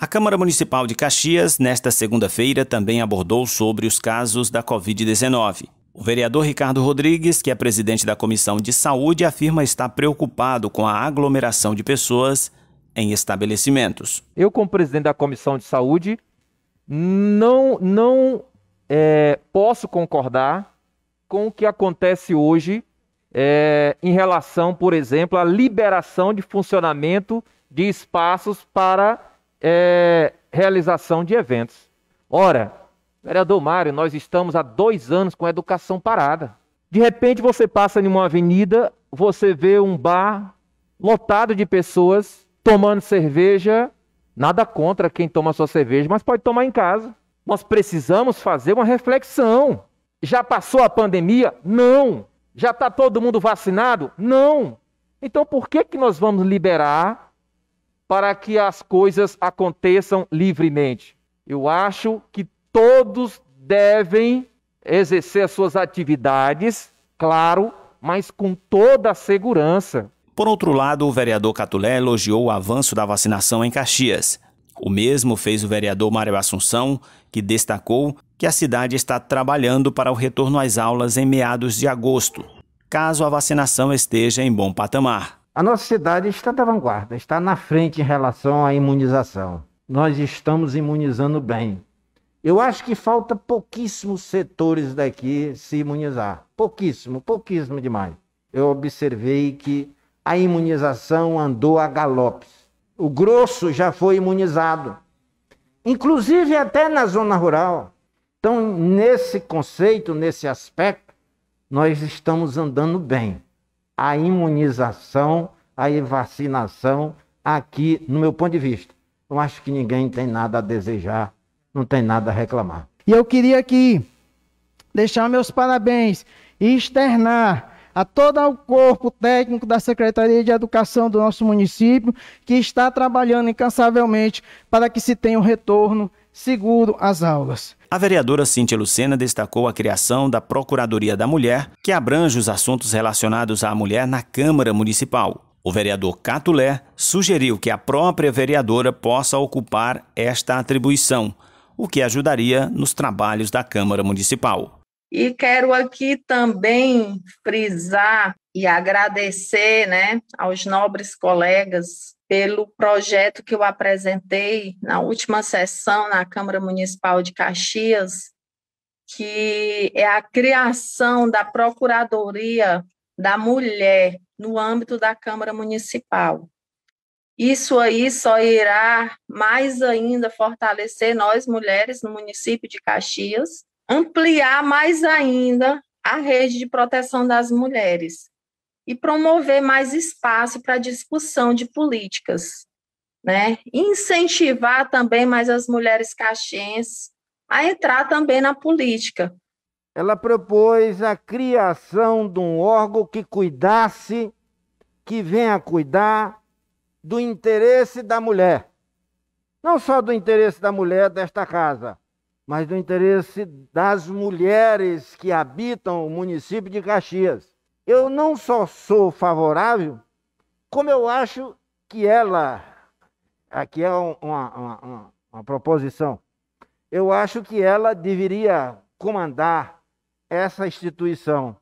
A Câmara Municipal de Caxias, nesta segunda-feira, também abordou sobre os casos da Covid-19. O vereador Ricardo Rodrigues, que é presidente da Comissão de Saúde, afirma estar preocupado com a aglomeração de pessoas em estabelecimentos. Eu, como presidente da Comissão de Saúde, não, não é, posso concordar com o que acontece hoje é, em relação, por exemplo, à liberação de funcionamento de espaços para é, realização de eventos. Ora, vereador Mário, nós estamos há dois anos com a educação parada. De repente você passa em uma avenida, você vê um bar lotado de pessoas tomando cerveja. Nada contra quem toma sua cerveja, mas pode tomar em casa. Nós precisamos fazer uma reflexão. Já passou a pandemia? Não. Já está todo mundo vacinado? Não. Então por que, que nós vamos liberar para que as coisas aconteçam livremente. Eu acho que todos devem exercer as suas atividades, claro, mas com toda a segurança. Por outro lado, o vereador Catulé elogiou o avanço da vacinação em Caxias. O mesmo fez o vereador Mário Assunção, que destacou que a cidade está trabalhando para o retorno às aulas em meados de agosto, caso a vacinação esteja em bom patamar. A nossa cidade está da vanguarda, está na frente em relação à imunização. Nós estamos imunizando bem. Eu acho que falta pouquíssimos setores daqui se imunizar. Pouquíssimo, pouquíssimo demais. Eu observei que a imunização andou a galopes. O grosso já foi imunizado, inclusive até na zona rural. Então, nesse conceito, nesse aspecto, nós estamos andando bem a imunização, a vacinação aqui, no meu ponto de vista. Eu acho que ninguém tem nada a desejar, não tem nada a reclamar. E eu queria aqui deixar meus parabéns e externar a todo o corpo técnico da Secretaria de Educação do nosso município, que está trabalhando incansavelmente para que se tenha um retorno seguro às aulas. A vereadora Cíntia Lucena destacou a criação da Procuradoria da Mulher, que abrange os assuntos relacionados à mulher na Câmara Municipal. O vereador Catulé sugeriu que a própria vereadora possa ocupar esta atribuição, o que ajudaria nos trabalhos da Câmara Municipal. E quero aqui também frisar e agradecer né, aos nobres colegas pelo projeto que eu apresentei na última sessão na Câmara Municipal de Caxias, que é a criação da Procuradoria da Mulher no âmbito da Câmara Municipal. Isso aí só irá mais ainda fortalecer nós mulheres no município de Caxias, ampliar mais ainda a rede de proteção das mulheres e promover mais espaço para discussão de políticas, né? Incentivar também mais as mulheres caxienses a entrar também na política. Ela propôs a criação de um órgão que cuidasse, que venha cuidar do interesse da mulher. Não só do interesse da mulher desta casa, mas do interesse das mulheres que habitam o município de Caxias eu não só sou favorável, como eu acho que ela, aqui é uma, uma, uma, uma proposição, eu acho que ela deveria comandar essa instituição.